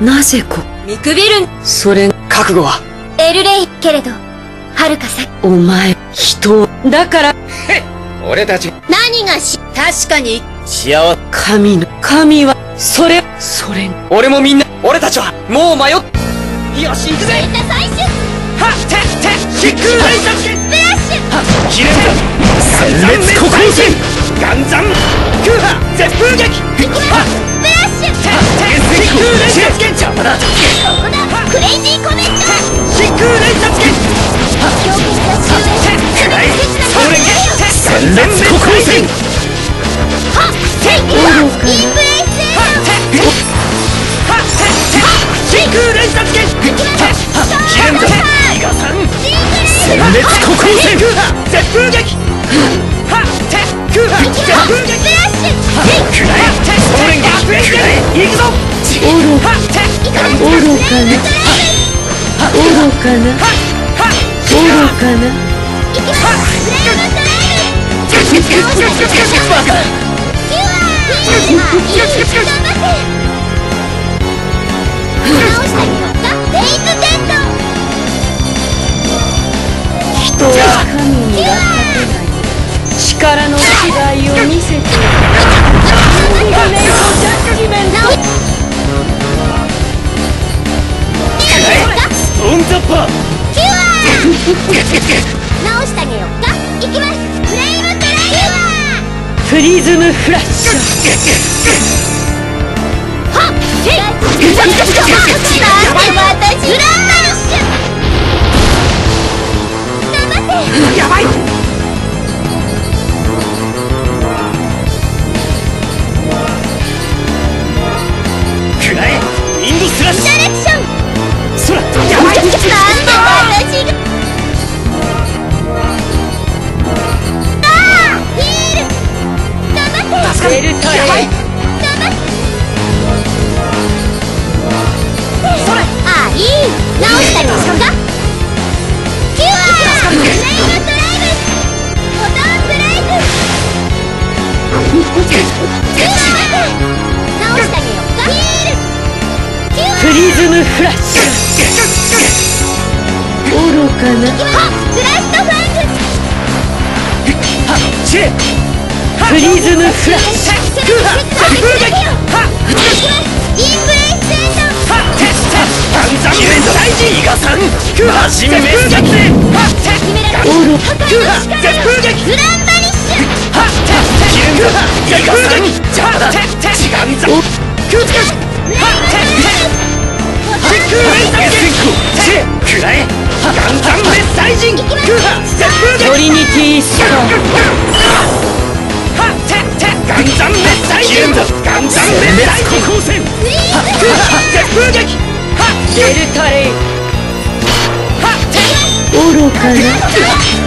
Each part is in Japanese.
なぜこ見くびるそれ覚悟は？エルレイけれどはるかさお前人を。だから。俺たち。何がし確かに。幸せ。神の神はそれそれ俺もみんな俺たちはもう迷っよし行くぜ。みんな最終。はってってキックレイザースプラッシュ。記念だ殲滅孤高戦ガンザン空破絶風撃。はっスプラッシュてってキックレイザー剣邪魔だここだクレイジーコメントキックレイザー剣強決した終焉暗いそれ殲滅孤高戦はっテイクワンインプレイスエはってはってキックレイザー剣記念だ伊賀さん殲滅孤高戦。絶風撃かレイズテント人は。神には勝てな。い力の違いをフラッシュ。はっ！ヘイなんで私グランマッシュやばいプリズムフラッシュ愚かなはクラストファングプリズムフラッシュ空破絶風撃はインプレイスエンドはってガンザンメン大事伊賀さん空破絶風撃はって決められ愚破壊空破の力絶風撃グランバニッシュはって記念空破伊賀さん邪魔だ時間ザン空気はってキッイガンザンメッサイジン空破絶風撃トリニティストーンはってってガンザンメッサイジンガンザンメッ愚かな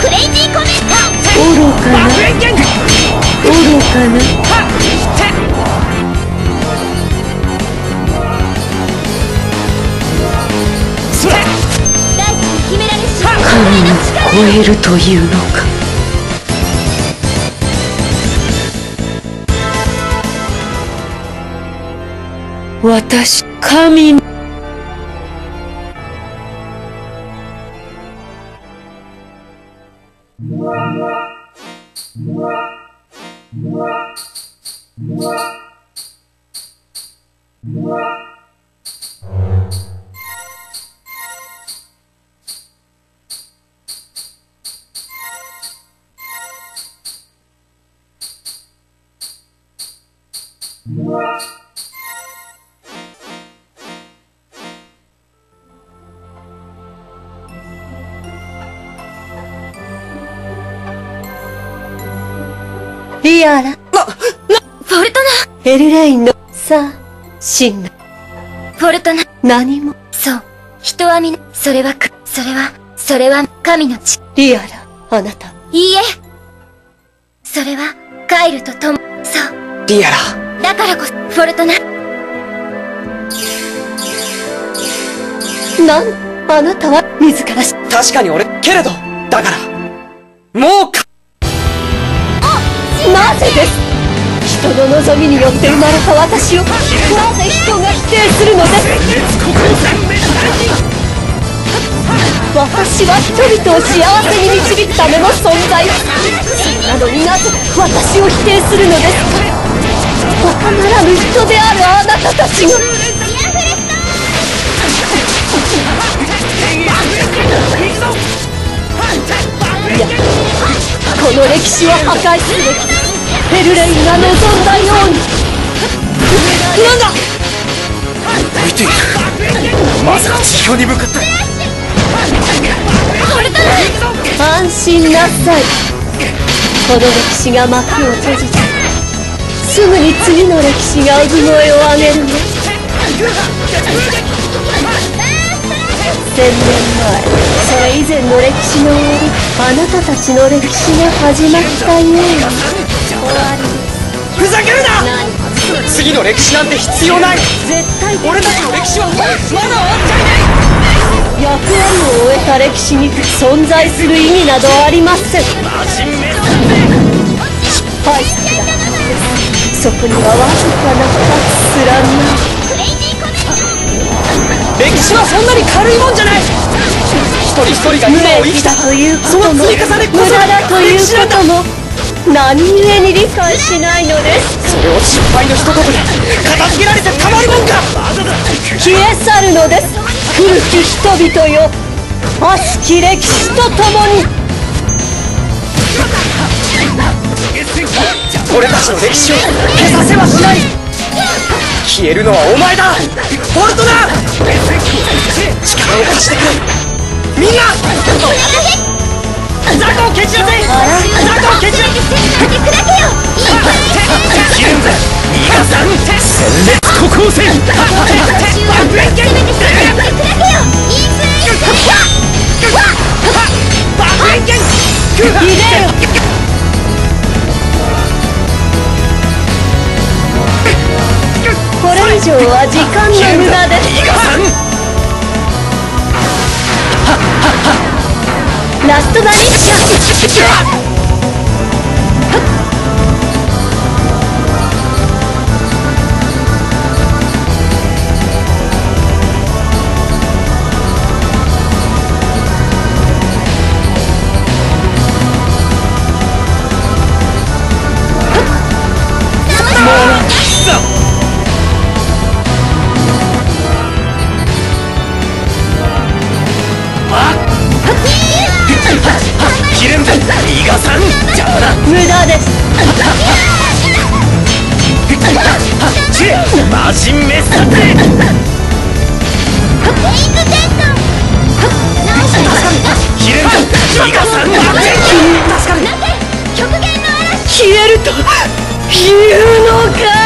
クレイジーコメント愚かな神を超えるというのか。私神の。リアラ。フォルトエルレインのさあ真の。ナフォルトナ。何も。そう。人は皆それはくそれはそれは神の血。リアラあなた。いいえ。それはカイルとトモそう。リアラだからこそフォルトナなんあなたは自らし。確かに俺けれどだから。もうか。なぜです。人の望みによって生まれた私をなぜ人が否定するのです私は人々を幸せに導くための存在。なのになぜ私を否定するのです。か他ならぬ人であるあなたたちが。いやこの歴史を破壊すべき。ヘルレインが望んだように。なんだ？ていくまさか地表に向かって。安心なさい。この歴史が幕を閉じたすぐに次の歴史が産声を上げるね千年前それ以前の歴史の終わりあなたたちの歴史が始まったように終わりふざけるな！何次の歴史なんて必要ない！絶対的俺たちの歴史はまだ終わっちゃいない！役割を終えた歴史に存在する意味などありません。真面目だ失敗そこにはわずかな2つすらない歴史はそんなに軽いもんじゃない。一人一人が無今を生きたということそも無そ駄だ。ということも何故に理解しないのですそれを失敗の一言で片付けられてたまるもんか。消え去るのです。古き人々よ。悪しき歴史とともに俺たちの歴史を消させはしない。消えるのはお前だ。ボルトだ。力を貸してくれ。みんな。ザコを蹴散らせ。ザコを蹴散らせ。切るんだ逃がさん鮮烈孤高戦以上は時間の無駄です。ラストバニッシャだ無駄ですチェマジンメさて切るんだ逃がさんだ助かる消えるというのか